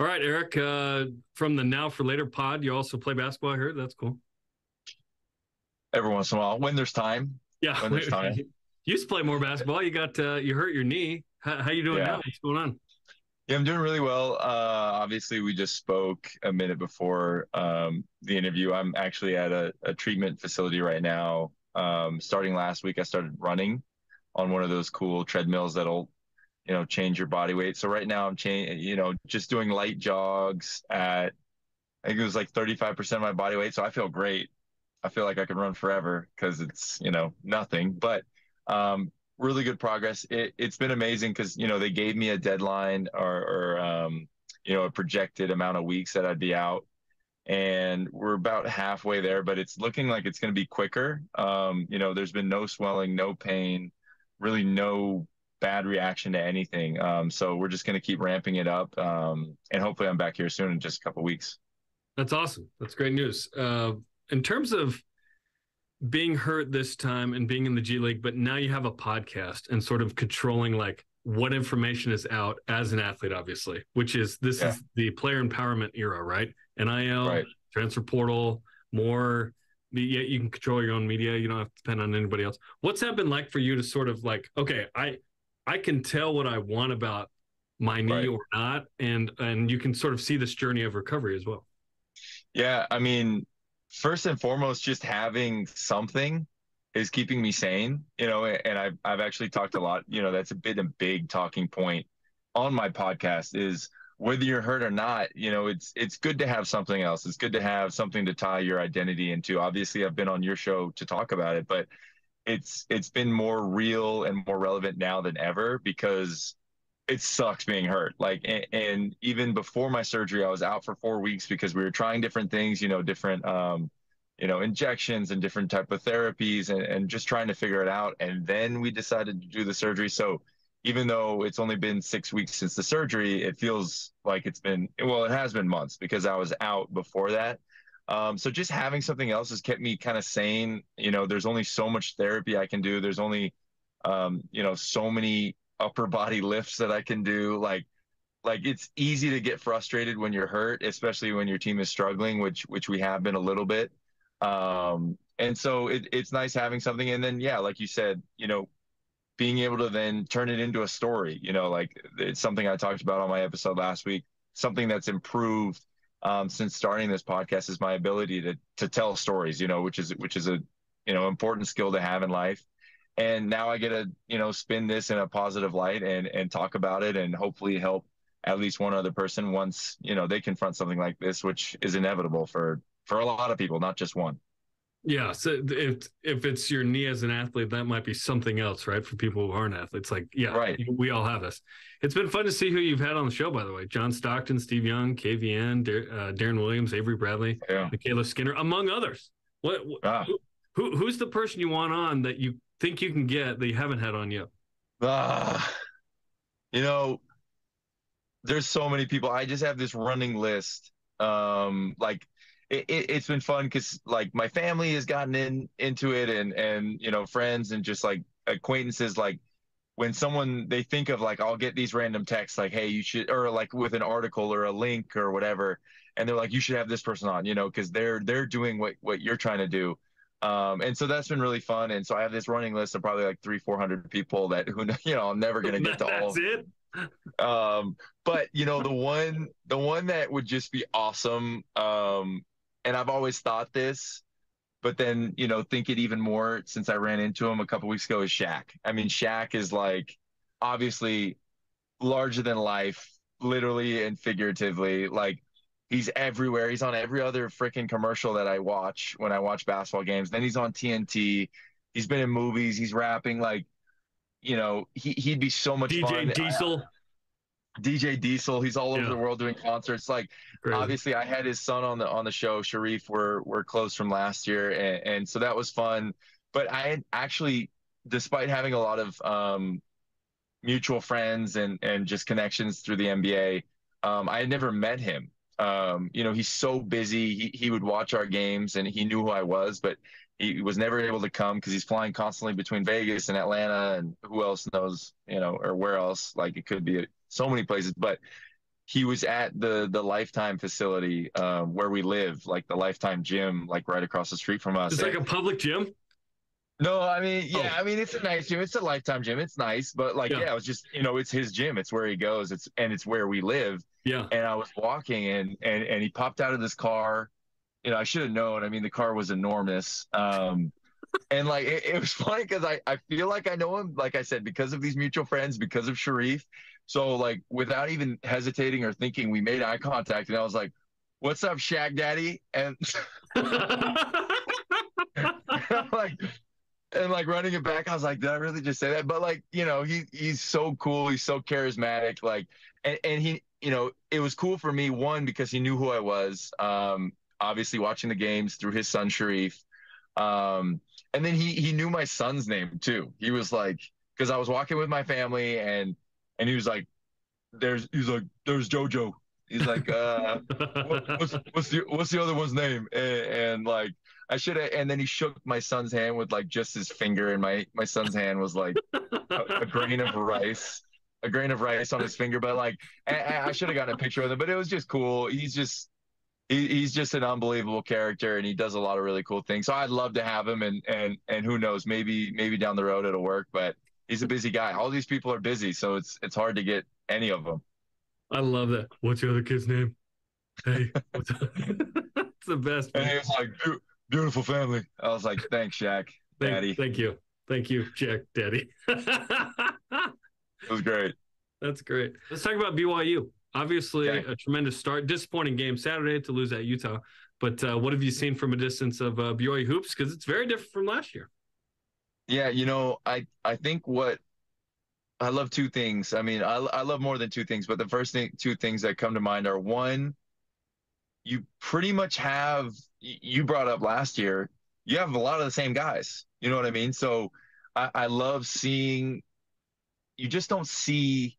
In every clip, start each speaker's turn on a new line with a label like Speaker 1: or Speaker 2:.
Speaker 1: All right, Eric, uh, from the Now for Later pod, you also play basketball. I heard that's cool.
Speaker 2: Every once in a while, when there's time.
Speaker 1: Yeah,
Speaker 2: when there's time.
Speaker 1: You used to play more basketball. You got uh, you hurt your knee. How, how you doing yeah. now? What's going on?
Speaker 2: Yeah, I'm doing really well. Uh, obviously, we just spoke a minute before um, the interview. I'm actually at a, a treatment facility right now. Um, starting last week, I started running on one of those cool treadmills that'll you know change your body weight. So right now i'm changing you know just doing light jogs at i think it was like 35% of my body weight. So i feel great. I feel like i can run forever because it's you know nothing. But um, really good progress. It, has been amazing because you know they gave me a deadline or, or um, you know a projected amount of weeks that i'd be out. And we're about halfway there but it's looking like it's going to be quicker. Um, you know there's been no swelling no pain really no bad reaction to anything. Um, so we're just going to keep ramping it up, um, and hopefully I'm back here soon in just a couple weeks.
Speaker 1: That's awesome. That's great news. Uh, in terms of being hurt this time and being in the G League, but now you have a podcast and sort of controlling like what information is out as an athlete, obviously, which is this yeah. is the player empowerment era, right? NIL, right. transfer portal, more media. You can control your own media. You don't have to depend on anybody else. What's that been like for you to sort of like, okay, I I can tell what I want about my knee right. or not, and and you can sort of see this journey of recovery as well.
Speaker 2: Yeah, I mean, first and foremost, just having something is keeping me sane. You know, and I've I've actually talked a lot. You know, that's a bit a big talking point on my podcast is whether you're hurt or not. You know, it's it's good to have something else. It's good to have something to tie your identity into. Obviously, I've been on your show to talk about it, but it's it's been more real and more relevant now than ever because it sucks being hurt. Like and, and, even before my surgery i was out for four weeks because we were trying different things you know different um you know injections and different type of therapies and, and just trying to figure it out. And then we decided to do the surgery. So even though it's only been six weeks since the surgery it feels like it's been well it has been months because i was out before that um, so just having something else has kept me kind of sane. You know, there's only so much therapy I can do. There's only, um, you know, so many upper body lifts that I can do. Like, like it's easy to get frustrated when you're hurt, especially when your team is struggling, which which we have been a little bit. Um, and so it, it's nice having something. And then yeah, like you said, you know, being able to then turn it into a story. You know, like it's something I talked about on my episode last week. Something that's improved um, since starting this podcast is my ability to to tell stories, you know, which is which is a you know important skill to have in life. And now I get to you know spin this in a positive light and and talk about it and hopefully help at least one other person once you know they confront something like this, which is inevitable for for a lot of people, not just one.
Speaker 1: Yeah. So if if it's your knee as an athlete, that might be something else, right? For people who aren't athletes, like yeah, right. We all have this. It's been fun to see who you've had on the show, by the way. John Stockton, Steve Young, KVN, Dar- uh, Deron Williams, Avery Bradley, yeah. MyKayla Skinner, among others. What? Ah. Who, who, who's the person you want on that you think you can get that you haven't had on yet?
Speaker 2: Ah, uh, you know, there's so many people. I just have this running list. Um, like it, it, has been fun because like my family has gotten in into it and and you know friends and just like acquaintances like when someone they think of like I'll get these random texts like hey you should or like with an article or a link or whatever and they're like you should have this person on you know because they're they're doing what what you're trying to do um, and so that's been really fun and so I have this running list of probably like three four hundred people that who you know I'm never gonna get to all.
Speaker 1: That's it.
Speaker 2: Um, but you know the one the one that would just be awesome um, and I've always thought this, but then you know think it even more since I ran into him a couple weeks ago is Shaq. I mean, Shaq is like obviously larger than life, literally and figuratively. Like he's everywhere. He's on every other freaking commercial that I watch when I watch basketball games. Then he's on TNT. He's been in movies. He's rapping. Like, you know, he he'd be so much
Speaker 1: DJ
Speaker 2: fun.
Speaker 1: DJ Diesel.
Speaker 2: DJ Diesel, he's all over yeah. the world doing concerts. Like obviously I had his son on the on the show, Shareef, we're we're close from last year and, and so that was fun. But I had actually, despite having a lot of um, mutual friends and and just connections through the NBA, um, I had never met him. Um, you know, he's so busy. He he would watch our games and he knew who I was, but he was never able to come because he's flying constantly between Vegas and Atlanta and who else knows, you know, or where else. Like it could be so many places, but he was at the the Lifetime facility um, where we live, like the Lifetime gym, like right across the street from us.
Speaker 1: It's like a public gym.
Speaker 2: No, I mean, yeah, oh. I mean, it's a nice gym. It's a Lifetime gym. It's nice, but like, yeah. yeah, it was just, you know, it's his gym. It's where he goes. It's and it's where we live.
Speaker 1: Yeah.
Speaker 2: And I was walking, and and and he popped out of this car. You know, I should have known. I mean, the car was enormous. Um, and like it, it was funny because I, I feel like I know him, like I said, because of these mutual friends, because of Shareef. So like without even hesitating or thinking, we made eye contact and I was like, What's up, Shaq Daddy? And like and like running it back, I was like, Did I really just say that? But like, you know, he he's so cool, he's so charismatic, like and, and he you know, it was cool for me, one, because he knew who I was. Um, obviously watching the games through his son Shareef. Um, and then he he knew my son's name too. He was like, because I was walking with my family and and he was like, "There's," he's like, "There's JoJo." He's like, uh, what, what's what's the what's the other one's name? And, and like, I should have. And then he shook my son's hand with like just his finger, and my my son's hand was like a, a grain of rice, a grain of rice on his finger. But like, I, I should have gotten a picture with him. But it was just cool. He's just he, he's just an unbelievable character and he does a lot of really cool things. So I'd love to have him and and and who knows, maybe maybe down the road it'll work, but he's a busy guy. All these people are busy, so it's it's hard to get any of them.
Speaker 1: I love that. What's your other kid's name? Hey, what's it's the best.
Speaker 2: And he was like, beautiful family. I was like, thanks, Shaq,
Speaker 1: thank,
Speaker 2: Daddy.
Speaker 1: Thank you, thank you, Shaq, Daddy.
Speaker 2: it was great.
Speaker 1: That's great. Let's talk about BYU. Obviously, okay. a tremendous start. Disappointing game Saturday to lose at Utah. But uh, what have you seen from a distance of uh, BYU hoops? Because it's very different from last year.
Speaker 2: Yeah, you know, I I think what I love two things. I mean, I I love more than two things, but the first thing, two things that come to mind are one, you pretty much have you brought up last year. You have a lot of the same guys. You know what I mean? So I, I love seeing. You just don't see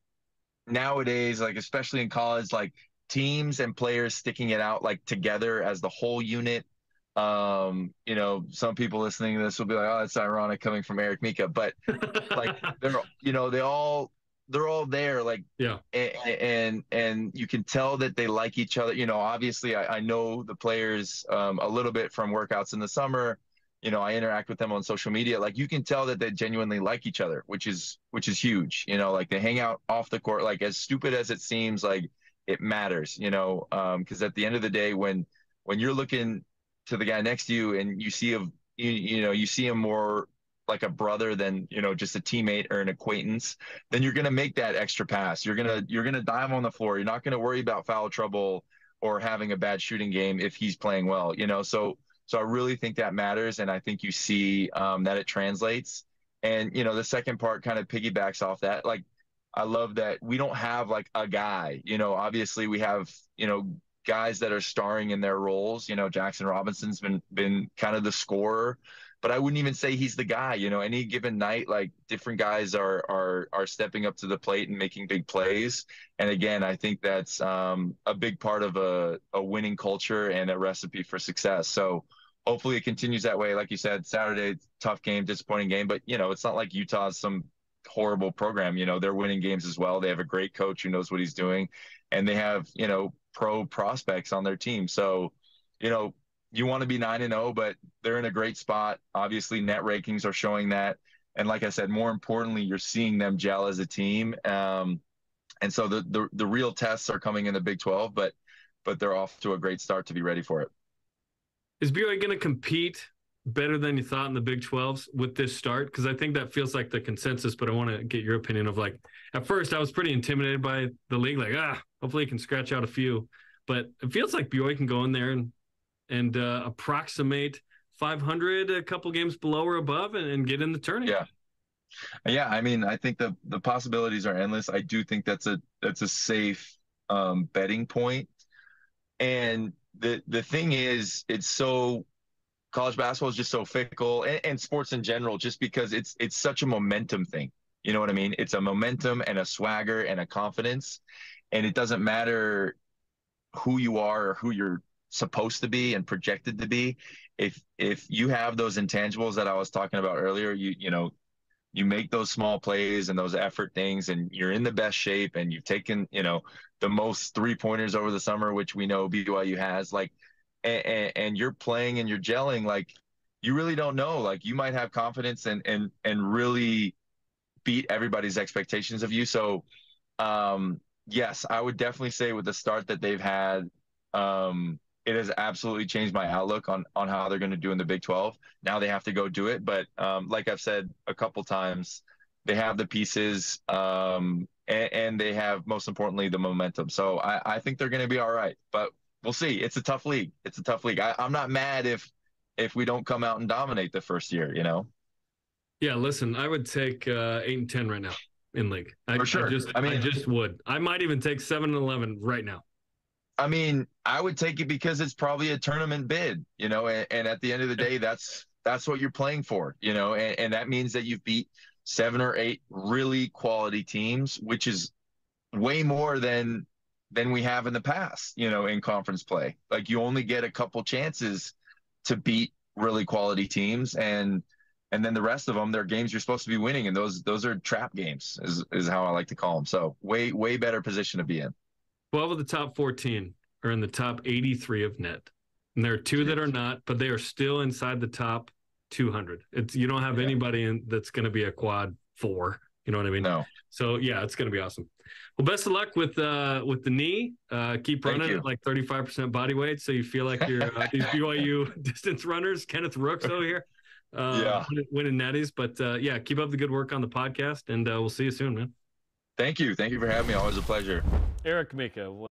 Speaker 2: nowadays, like especially in college, like teams and players sticking it out like together as the whole unit. Um, you know, some people listening to this will be like, "Oh, it's ironic coming from Eric Mika," but like they're, you know, they all they're all there, like
Speaker 1: yeah,
Speaker 2: and and, and you can tell that they like each other. You know, obviously, I, I know the players um, a little bit from workouts in the summer you know i interact with them on social media like you can tell that they genuinely like each other which is which is huge you know like they hang out off the court like as stupid as it seems like it matters you know um because at the end of the day when when you're looking to the guy next to you and you see a you, you know you see him more like a brother than you know just a teammate or an acquaintance then you're going to make that extra pass. You're going to you're going to dive on the floor. You're not going to worry about foul trouble or having a bad shooting game if he's playing well you know? So so I really think that matters, and I think you see um, that it translates. And you know, the second part kind of piggybacks off that. Like, I love that we don't have like a guy. You know, obviously we have you know guys that are starring in their roles. You know, Jackson Robinson's been been kind of the scorer, but I wouldn't even say he's the guy. You know, any given night, like different guys are are are stepping up to the plate and making big plays. And again, I think that's um, a big part of a a winning culture and a recipe for success. So hopefully it continues that way. Like you said, Saturday, tough game, disappointing game, but you know, it's not like Utah's some horrible program. You know, they're winning games as well. They have a great coach who knows what he's doing, and they have you know pro prospects on their team. So, you know, you want to be nine and zero, oh, but they're in a great spot. Obviously, net rankings are showing that, and like I said, more importantly, you're seeing them gel as a team. Um, and so the, the the real tests are coming in the Big 12, but but they're off to a great start to be ready for it.
Speaker 1: Is BYU going to compete better than you thought in the Big 12s with this start? Because I think that feels like the consensus, but I want to get your opinion of like, at first I was pretty intimidated by the league, like, ah, hopefully you can scratch out a few. But it feels like BYU can go in there and and uh, approximate 500, a couple games below or above, and, and get in the tournament.
Speaker 2: Yeah, yeah. I mean, I think the the possibilities are endless. I do think that's a that's a safe um, betting point, and the the thing is, it's so college basketball is just so fickle, and, and sports in general, just because it's it's such a momentum thing. You know what I mean? It's a momentum and a swagger and a confidence, and it doesn't matter who you are or who you're supposed to be and projected to be. If if you have those intangibles that I was talking about earlier, you you know, you make those small plays and those effort things and you're in the best shape and you've taken you know the most three pointers over the summer which we know byu has like and, and you're playing and you're gelling like you really don't know. Like you might have confidence and and and really beat everybody's expectations of you. So um yes i would definitely say with the start that they've had um it has absolutely changed my outlook on on how they're going to do in the Big 12. Now they have to go do it, but um, like I've said a couple times, they have the pieces um, and, and, they have most importantly the momentum. So I, I think they're going to be all right, but we'll see. It's a tough league. It's a tough league. I, I'm not mad if if we don't come out and dominate the first year. You know.
Speaker 1: Yeah, listen, I would take uh, eight and ten right now in league. I,
Speaker 2: For sure.
Speaker 1: I just, I mean, I just would. I might even take seven and eleven right now.
Speaker 2: I mean, I would take it because it's probably a tournament bid, you know, and, and at the end of the day, that's that's what you're playing for, you know, and, and that means that you've beat seven or eight really quality teams, which is way more than than we have in the past, you know, in conference play. Like you only get a couple chances to beat really quality teams and and then the rest of them they're games you're supposed to be winning and those those are trap games is is how I like to call them. So way way better position to be in.
Speaker 1: 12 of the top 14 are in the top 83 of net. And there are two that are not, but they are still inside the top 200. It's you don't have yeah. anybody in that's going to be a quad four. You know what I mean?
Speaker 2: No.
Speaker 1: So yeah, it's going to be awesome. Well, best of luck with uh with the knee. Uh, keep running at like 35% body weight, so you feel like you're uh, these BYU distance runners. Kenneth Rooks over here. Uh, yeah, winning natties. But uh, yeah, keep up the good work on the podcast, and uh, we'll see you soon, man.
Speaker 2: Thank you. Thank you for having me. Always a pleasure.
Speaker 1: Eric Mika.